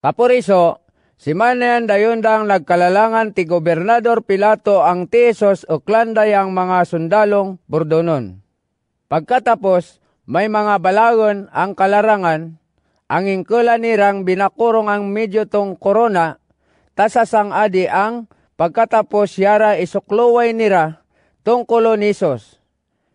Kapuriso, si Manayan dayundang nagkalalangan ti Gobernador Pilato ang tisos o klanday ang mga sundalong burdonon. Pagkatapos, may mga balagon ang kalarangan, ang ingkula nirang binakurong ang medyo tong korona, tasasang adi ang pagkatapos yara isukluway nira tong kolonisos.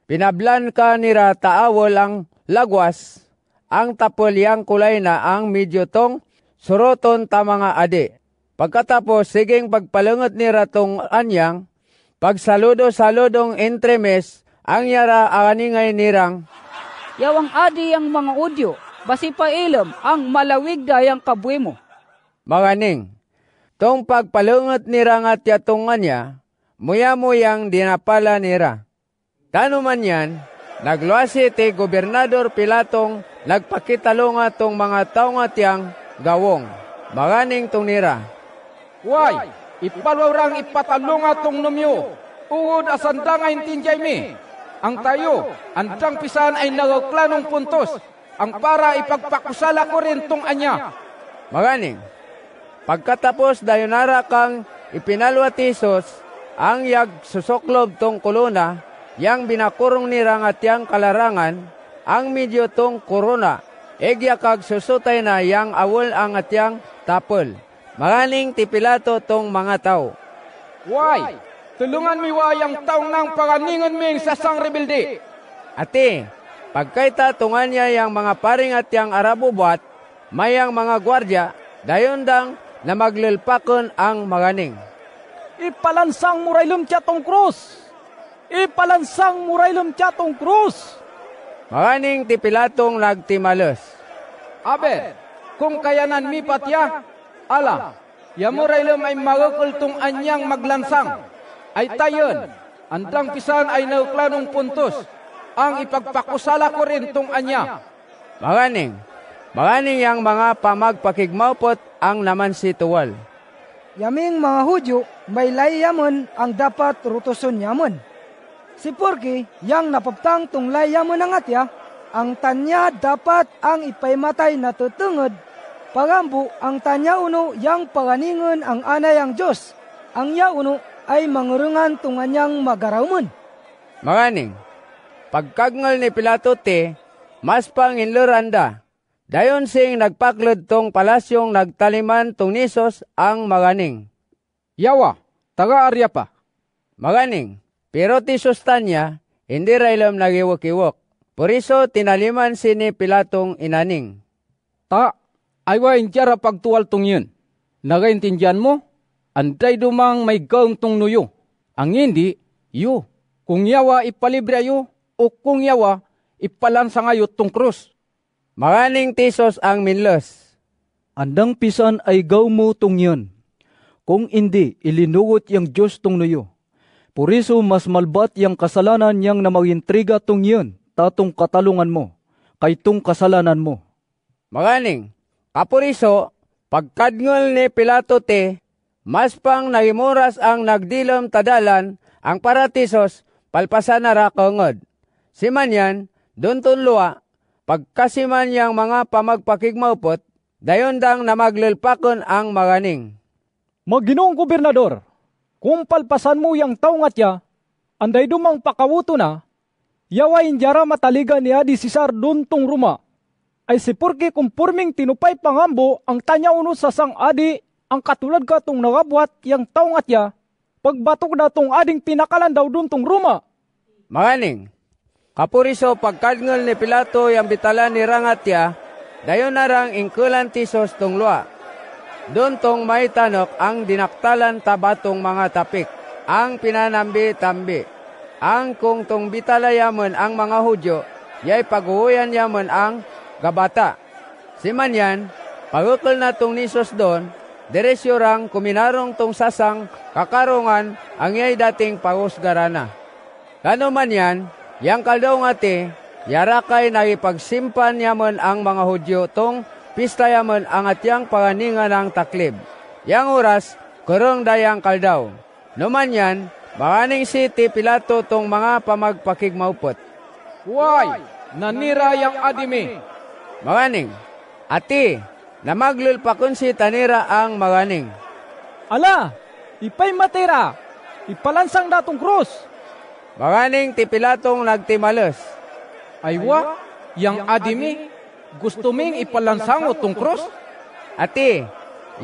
Pinablan ka nira taawol ang lagwas, ang tapolyang kulay na ang medyo tong suroton ta mga adi. Pagkatapos, siging pagpalungot ni ratong anyang, pagsaludo-saludong entremes, ang yara aningay nirang, Yawang adi ang mga udyo, basi pa ilom ang malawig dayang kabwe mo. Maganing, tong pagpalungot nira nga tiyatungan niya, muya-muyang dinapala nira. Tano man yan, nagluasi ti Gobernador Pilatong nagpakitalunga tong mga tao nga tiyang gawong. Maganing tong nira. Why, ipalwarang ipatalunga tong numyo. Ugod asanda nga intinjay mi. Ang tayo, andang pisan ay nagaklanong puntos. Ang para ipagpakusala ko rin tong anya. Maganing, pagkatapos dayonara kang ipinalwatisos, ang yag susoklob tong kuluna, yang binakurong nira nga tiyang kalarangan, ang medyo tong korona, egya kag susutay na yang awol ang atyang tapol. Maganing ti Pilato tong mga tao. Why, tulungan mi wayang taong nang panganingon ming sa sang rebelde. Ati, pagkaita tungan niya yang mga paring at yang arabubat, mayang mga gwardya, dayon dang na maglulpakon ang maganing. Ipalansang muraylom tiyatong krus! Ipalansang muraylom tiyatong krus! Maganing ti Pilatong nagtimalos. Aben, kung kayanan mi patya, ala, yamuraylam ay magakultong anyang maglansang. Ay tayon, andang pisan ay nauklanong puntos, ang ipagpakusala ko rin tong anya. Maganing, maganing yang mga pamagpakigmaupot ang naman si Tuwal. Yaming mga Hudyo, may layamon ang dapat rutuson yamon. Si Porky, yang napaptang tong layamon ang atya, ang tanya dapat ang ipaymatay na tutungod. Pagambu, ang tanya uno yang panganingon ang anay ang Diyos. Ang ya uno ay mangurungan tunganyang magarawmon. Maganing, pagkagngal ni Pilato te, mas pang inluranda. Dayon sing nagpaklod tong palasyong nagtaliman tong nisos ang maganing. Yawa, taga-arya pa. Maganing, pero ti sustanya, hindi railom nagiwok-iwok. Por iso tinaliman si ni Pilatong inaning. Ta, aywa injara pagtuwal tong yun. Nagaintindihan mo? Anday dumang may gaong tong nuyo. Ang hindi, yu. Kung yawa ipalibre ayo, o kung yawa ipalansa ngayo tong krus. Maganing tisos ang minlos. Andang pisan ay gaw mo tong yun. Kung hindi, ilinugot yang Diyos tong nuyo. Puriso mas malbat yang kasalanan yang na magintriga tong yun, tatong katalungan mo, kay tong kasalanan mo. Maganing, kapuriso, pagkadngol ni Pilato te, mas pang nahimuras ang nagdilom tadalan, ang paratisos, palpasan na rakongod. Si Manyan, doon tunlua, pagkasiman yang mga pamagpakigmaupot, dayon dang namaglulpakon ang maganing. Maginong gobernador, kung palpasan mo yang taong atya, anday dumang pakawuto na, yawain jara mataliga ni Adi Cesar duntong ruma, ay si Purki kumpurming tinupay pangambo ang tanya uno sa sang adi ang katulad ka tong nagabuat yang taong atya, pagbatok na tong ading pinakalan daw duntong ruma. Maganing, kapuriso pagkadngol ni Pilato yang bitala ni Rangatya, dayon narang ingkulan tisos tong lua. Doon tong may tanok ang dinaktalan tabatong mga tapik, ang pinanambi-tambi. Ang kung tong bitalayamon ang mga Hudyo, yay paguhuyan yamon ang gabata. Si Manyan, pagukol na tong nisos doon, diresyurang kuminarong tong sasang kakarungan ang yay dating pagusgarana. Kano man yan, yang kaldaw nga ti, yarakay nagipagsimpan yamon ang mga Hudyo tong pista yamon ang atyang panganingan ng taklib. Yang oras, kurong dayang kaldaw. Numan yan, bakaning city Pilato tong mga pamagpakigmaupot. Why, nanira yang adimi. Maganing, ati, na maglulpakon si tanira ang maganing. Ala, ipay matera, ipalansang datong krus. Maganing ti Pilatong nagtimales. Aywa, yang adimi, gusto ming ipalansang utong cross? Ati,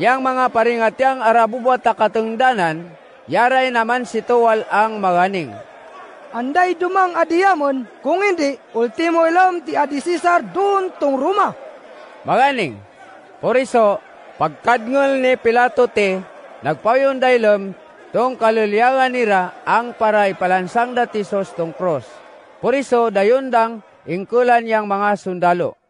yang mga paringatyang arabubuat ta katungdanan, yaray naman si Tuwal ang maganing. Anday dumang adiyamon, kung hindi, ultimo ilam ti adi Cesar dun tong Roma. Maganing. Por iso, pagkadngol ni Pilato te, nagpayon daylom, tong kalulyagan nira ang para ipalansang datisos tong cross. Por iso, dayon dang ingkulan yang mga sundalo.